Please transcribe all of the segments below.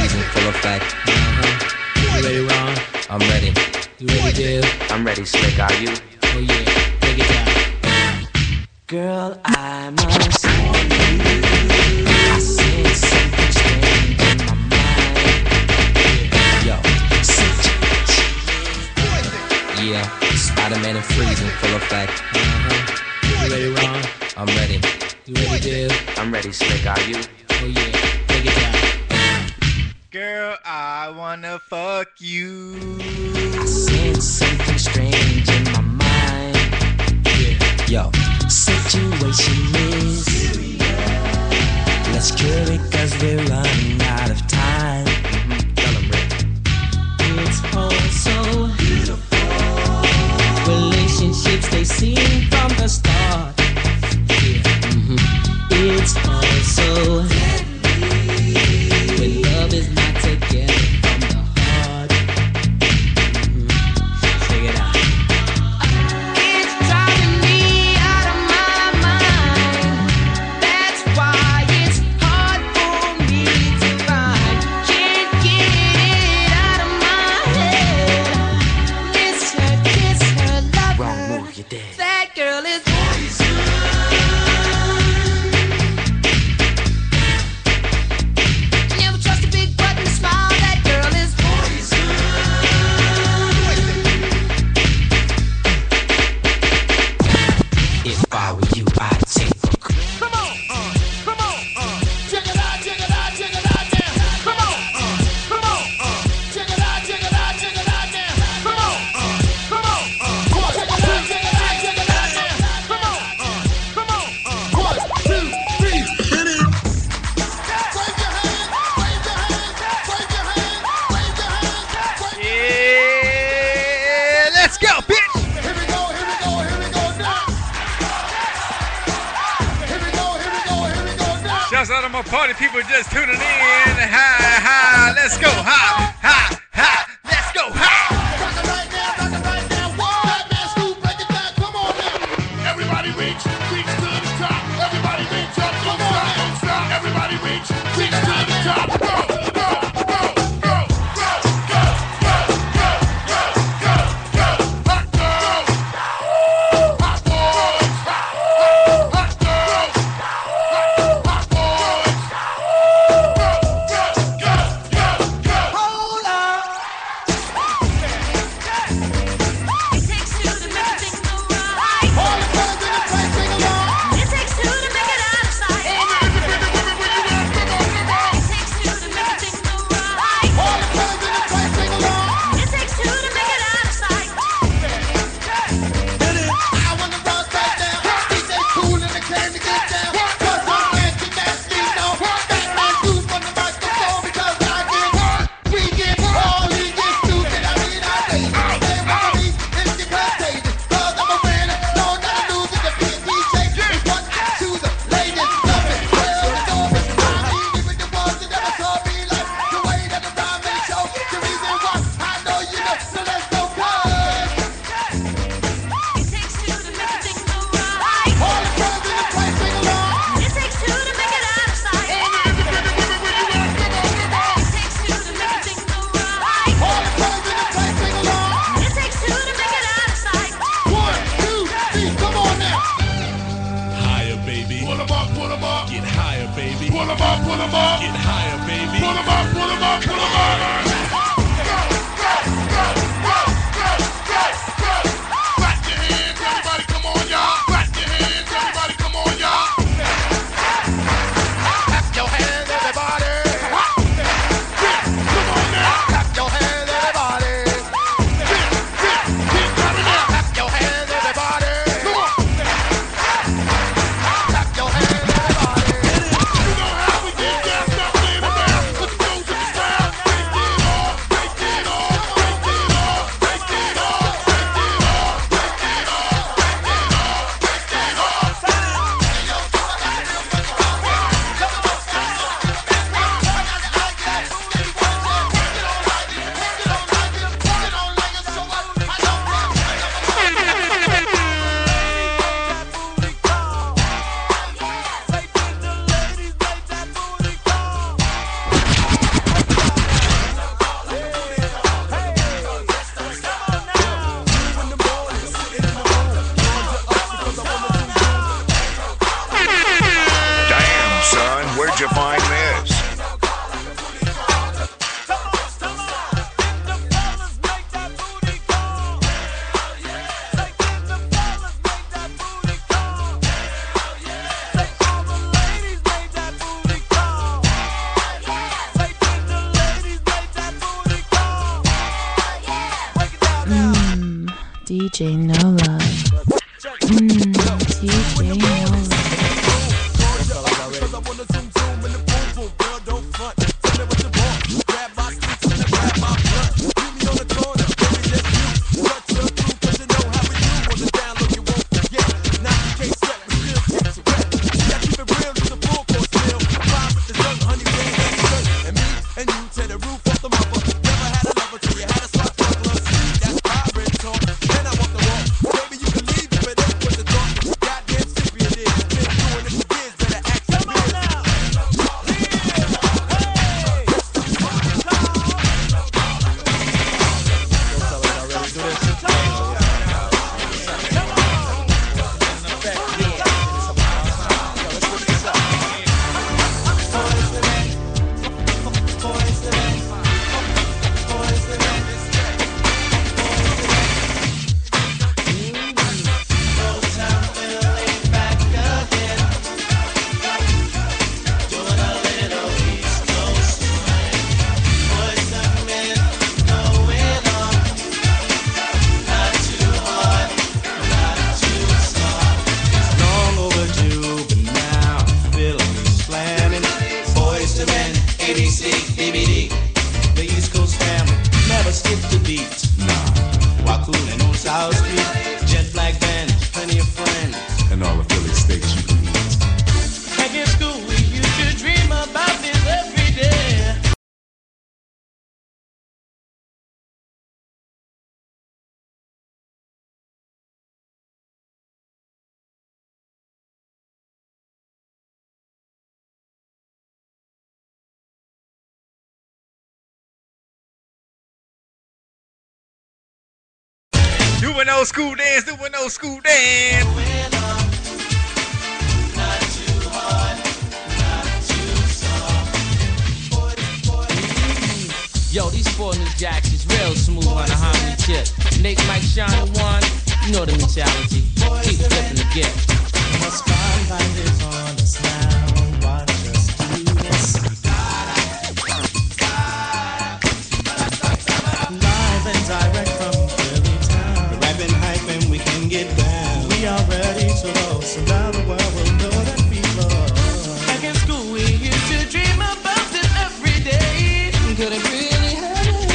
Reason full effect. Mm-hmm. You ready, Ron? I'm ready. You ready, Dale? I'm ready, Slick. Are you? Oh yeah. Take it down. Girl, I must. I sense in my mind. Yo. Yeah. Spider-Man and freezing full effect. Mm-hmm. You ready, Ron? I'm ready. You ready, Dale? I'm ready, Slick. Are you? Oh yeah. Girl, I wanna fuck you. I sense something strange in my mind. Yeah. Yo, situation is. Let's cure it cause we're running out of time. That's out of my party people just tuning in. Hi, hi, let's go, hi. DJ Nolan. Doing old school dance, doing old school dance. Yo, these four new jacks is real smooth on a harmony chip. Nate Mike Shine one, you know the mentality. Keep flipping the gift.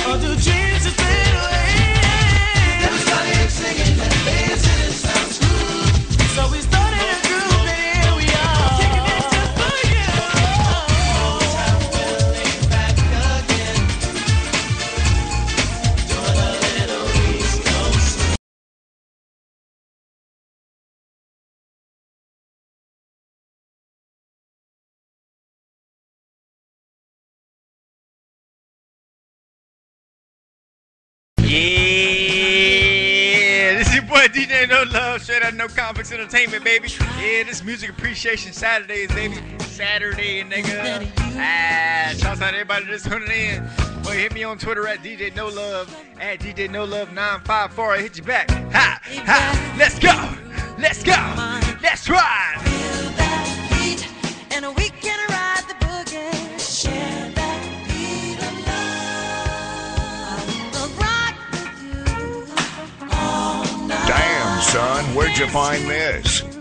Or do dreams just? boy DJ No Love, straight out No Complex Entertainment, baby. Yeah, this Music Appreciation Saturdays, baby. Saturday, nigga. Ah, shout out to everybody that's tuning in. Boy, hit me on Twitter at DJ No Love, at DJ No Love 954. I hit you back. Ha, ha, let's go, let's go, let's ride. Where'd you find this?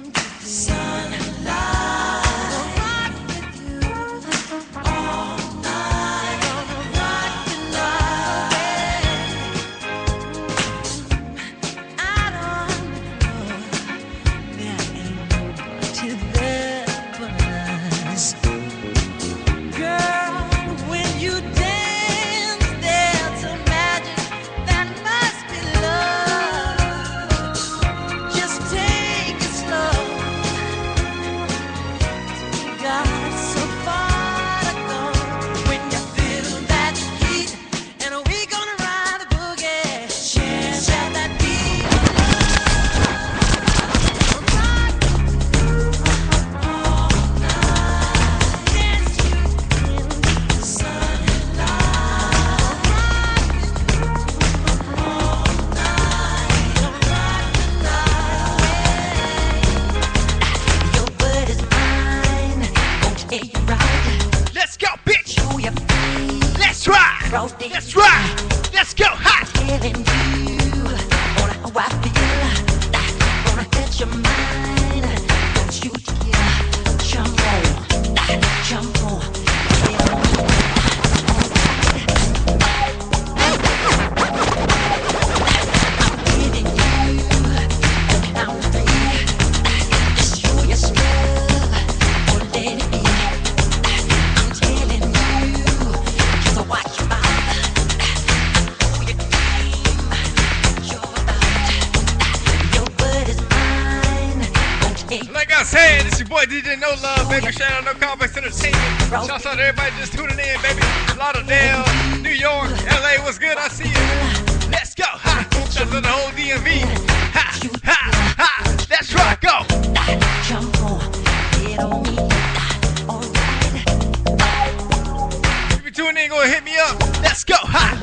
Like I said, it's your boy DJ No Love, baby. Shout out No Complex Entertainment. Shouts out to everybody just tuning in, baby. Lauderdale, New York, LA, what's good? I see you. Let's go. Ha. Shouts out to the whole DMV. Ha, ha, ha. Let's rock. Go. Jump on, get on me. Alright. If you tuning in, go hit me up. Let's go. Ha.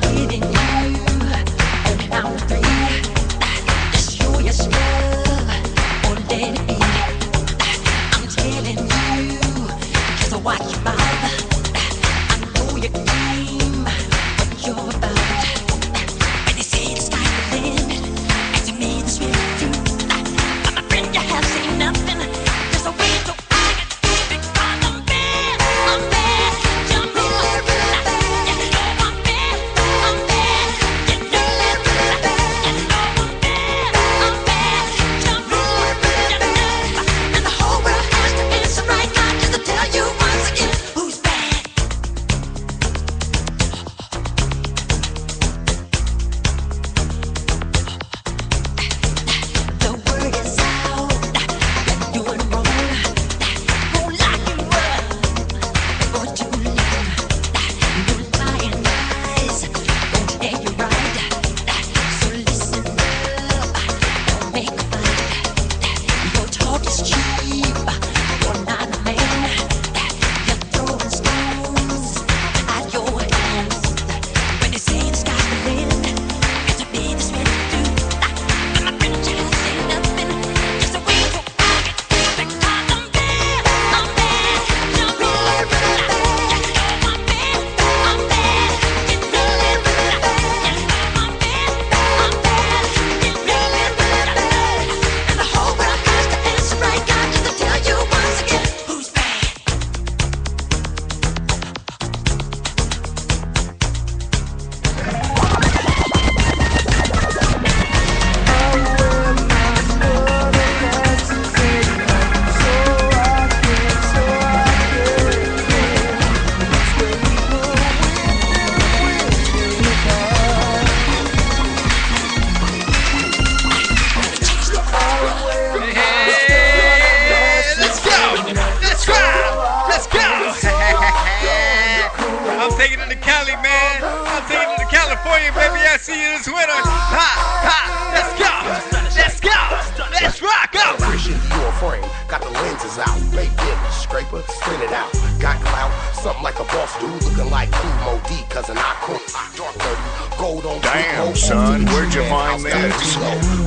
The lenses out, baked in, scraper, spin it out. Got clout, something like a boss dude, looking like Kool Moe Dee, cousin I cool. Dark dirty, gold on Damn, son, where'd you find this?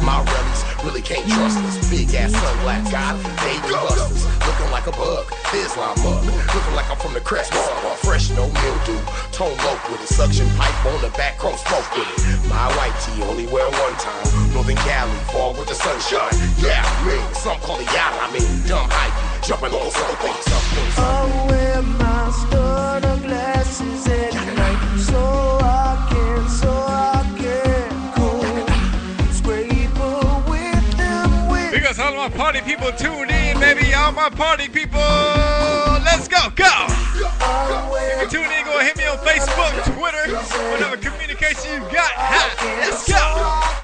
My relics really can't trust us. Big ass sunglass guy, baby busters. Looking like a bug, Islam mug. Looking like I'm from the crest. Fresh, no mildew. Tone low with a suction pipe on the back, chrome smoke with it. My white tee only wear one time. Northern Cali, fall with the sunshine. Yeah, jumping on something, something, something. I wear my starter glasses at night so I can, so I can go scraper with them with Big all my party people tuned in, baby. All my party people. Let's go. Go. If you're tuning in, go hit me on Facebook, Twitter, whatever communication you got. Ha. Let's go. Let's